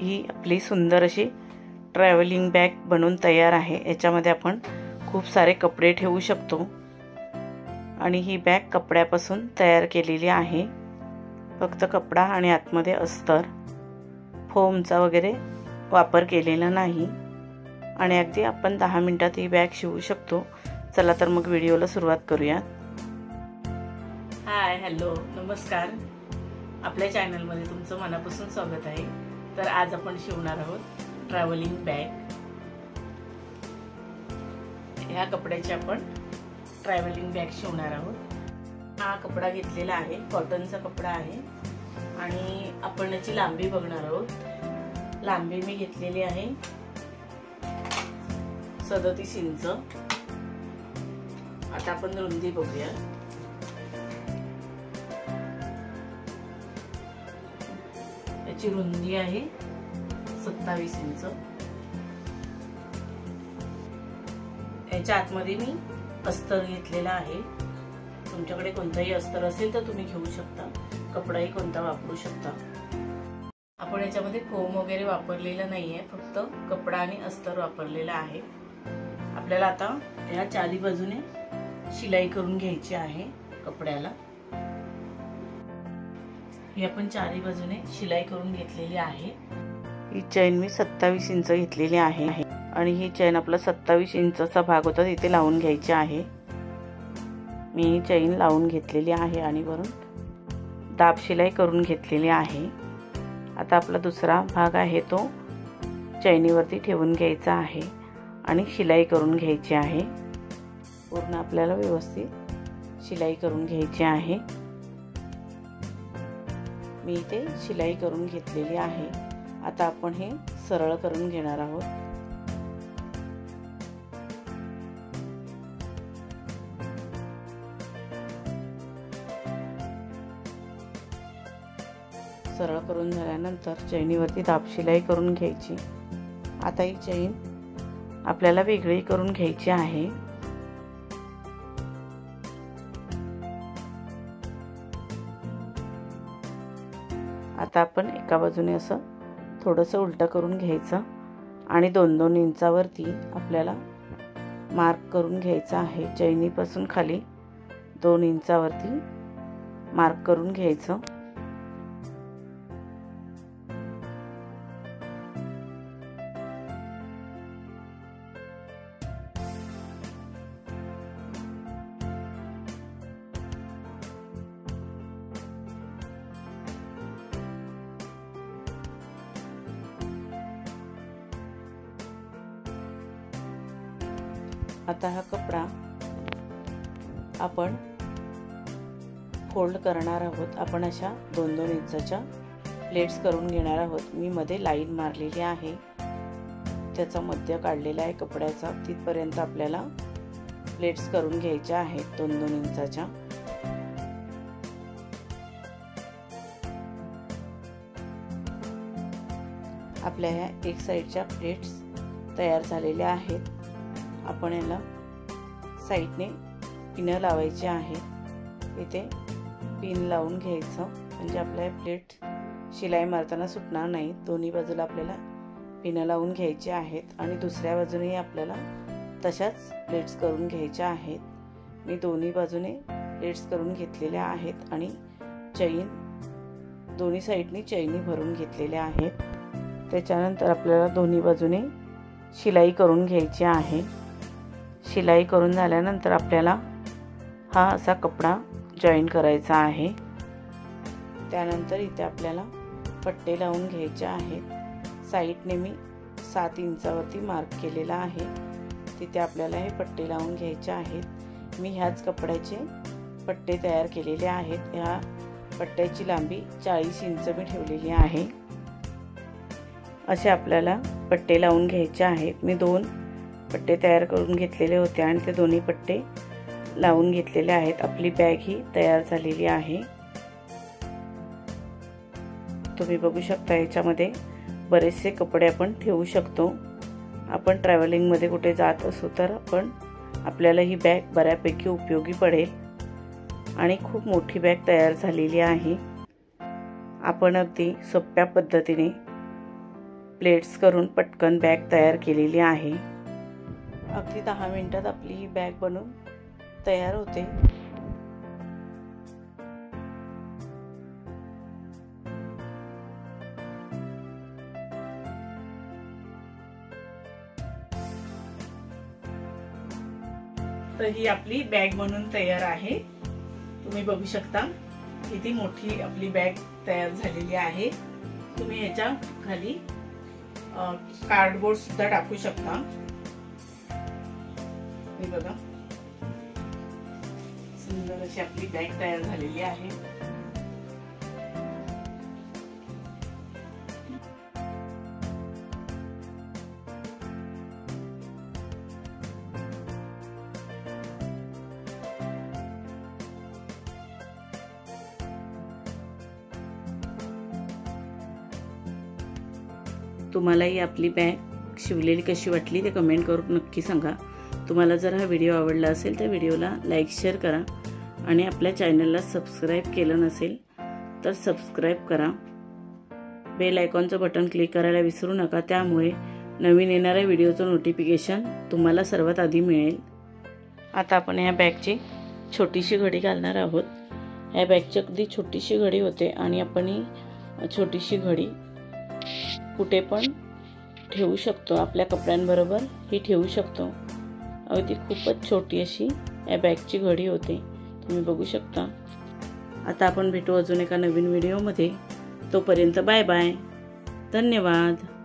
ही आपली सुंदर अशी ट्रॅव्हलिंग बॅग बनवून तयार आहे. याच्यामध्ये आपण खूप सारे कपडे ठेवू शकतो. आणि ही बॅग कपड्यापासून तयार केलेली आहे. फक्त कपडा आणि आतमध्ये अस्तर फोमचा वगैरे वापर केलेला नाही. आणि अगदी आपण दहा मिनटात ही बॅग शिवू शकतो. चला तर मग व्हिडिओला सुरुवात करूयात. हाय हॅलो नमस्कार. आपल्या चॅनलमध्ये तुमचं मनापासून स्वागत आहे. तर आज आपण शिवणार आहोत ट्रॅव्हलिंग बॅग ह्या कपड्याची आपण ट्रॅव्हलिंग बॅग शिवणार आहोत. हा कपडा घेतलेला आहे कॉटनचा कपडा आहे. आणि आपण याची लांबी बघणार आहोत. लांबी मी घेतलेली आहे सदतीस इंच. आता आपण रुंदी बघूया. ची रुंदी आहे सत्तावीस इंच. याच्या आतमध्ये मी अस्तर घेतलेला आहे. तुमच्याकडे कोणताही अस्तर असेल तर तुम्ही घेऊ शकता. कपडाही कोणता वापरू शकता. आपण याच्यामध्ये फोम वगैरे वापरलेला नाहीये. फक्त कपडा आणि अस्तर वापरलेला आहे. आपल्याला आता या चारी बाजूने शिलाई करून घ्यायची आहे कपड्याला. ही आपण चारी बाजूने शिलाई करून घेतलेली आहे. ही चैन मी सत्तावीस इंच घेतलेली आहे. आणि ही चैन आपला सत्तावीस इंचचा भाग होता तिथे लावून घ्यायची आहे. मी ही चैन लावून घेतलेली आहे आणि वरून दाब शिलाई करून घेतलेली आहे. आता आपला दुसरा भाग आहे तो चैनीवरती ठेवून घ्यायचा आहे आणि शिलाई करून घ्यायची आहे. पूर्ण आपल्याला व्यवस्थित शिलाई करून घ्यायची आहे. मी इथे शिलाई करून घेतलेली आहे. आता आपण हे सरळ करून घेणार आहोत. सरळ करून झाल्यानंतर चैनीवरती दाब शिलाई करून घ्यायची. आता ही चैन आपल्याला वेगळी करून घ्यायची आहे. आता आपण एका बाजूने असं थोडंसं उलटं करून घ्यायचं आणि दोन दोन इंचावरती आपल्याला मार्क करून घ्यायचा आहे. चैनीपासून खाली दोन इंचावरती मार्क करून घ्यायचं. आता हा कपडा आपण फोल्ड करणार आहोत. आपण अशा दोन दोन इंचाच्या प्लेट्स करून घेणार आहोत. मी मध्ये लाईन मारलेली आहे. त्याचा मध्य काढलेला आहे कपड्याचा. तिथपर्यंत आपल्याला प्लेट्स करून घ्यायच्या आहेत दोन दोन इंचाच्या. आपल्या ह्या एक साईडच्या प्लेट्स तयार झालेल्या आहेत. आपण याला साईडने पिनं लावायचे आहेत इथे पिन लावून घ्यायचं. म्हणजे आपल्या प्लेट शिलाई मारताना सुटणार नाही. दोन्ही बाजूला आपल्याला पिनं लावून घ्यायचे आहेत. आणि दुसऱ्या बाजूनेही आपल्याला तशाच प्लेट्स करून घ्यायच्या आहेत. मी दोन्ही बाजूने प्लेट्स करून घेतलेल्या आहेत. आणि चैन दोन्ही साईडनी चैनी भरून घेतलेल्या आहेत. त्याच्यानंतर आपल्याला दोन्ही बाजूने शिलाई करून घ्यायची आहे. शिलाई करून झाल्यानंतर आपल्याला हा असा कपडा जॉईन करायचा आहे. त्यानंतर इथे आपल्याला पट्टे लावून घ्यायचे आहेत. साईडने मी सात इंचावरती मार्क केलेला आहे. तिथे आपल्याला हे पट्टे लावून घ्यायचे आहेत. मी ह्याच कपड्याचे पट्टे तयार केलेले आहेत. ह्या पट्ट्याची लांबी चाळीस इंच मी ठेवलेली आहे. असे आपल्याला पट्टे लावून घ्यायचे आहेत. मी दोन पट्टे तयार करून घेतलेले होते आणि ते दोन्ही पट्टे लावून घेतलेले आहेत. आपली बॅग ही तयार झालेली आहे. तुम्ही बघू शकता याच्यामध्ये बरेचसे कपडे आपण ठेवू शकतो. आपण ट्रॅव्हलिंगमध्ये कुठे जात असू तर आपण आपल्याला ही बॅग बऱ्यापैकी उपयोगी पडेल आणि खूप मोठी बॅग तयार झालेली आहे. आपण अगदी सोप्या पद्धतीने प्लेट्स करून पटकन बॅग तयार केलेली आहे. अगदी दहा मिनिटात आपली ही बॅग बनून तयार होते. तर ही आपली बॅग बनून तयार आहे. तुम्ही बघू शकता किती मोठी आपली बॅग तयार झालेली आहे. तुम्ही याच्या खाली कार्डबोर्ड सुद्धा टाकू शकता. चटणी बघा. सुंदर अशी आपली बॅग तयार झालेली आहे. तुम्हालाही आपली बॅग शिवलेली कशी वाटली ते कमेंट करून नक्की सांगा. तुम्हाला जर हा व्हिडिओ आवडला असेल तर व्हिडिओला लाईक शेअर करा आणि आपल्या चॅनलला सबस्क्राईब केलं नसेल तर सबस्क्राईब करा. बेल आयकॉनचं बटन क्लिक करायला विसरू नका. त्यामुळे नवीन येणाऱ्या व्हिडिओचं नोटिफिकेशन तुम्हाला सर्वात आधी मिळेल. आता आपण ह्या बॅगची छोटीशी घडी घालणार आहोत. ह्या बॅगची अगदी छोटीशी घडी होते आणि आपण ही छोटीशी घडी कुठे पण ठेवू शकतो. आपल्या कपड्यांबरोबर ही ठेवू शकतो. अगदी खूपच छोटी अशी या बॅगची घडी होते. तुम्ही बघू शकता. आता आपण भेटू अजून एका नवीन व्हिडिओमध्ये. तोपर्यंत बाय बाय. धन्यवाद.